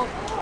Marty!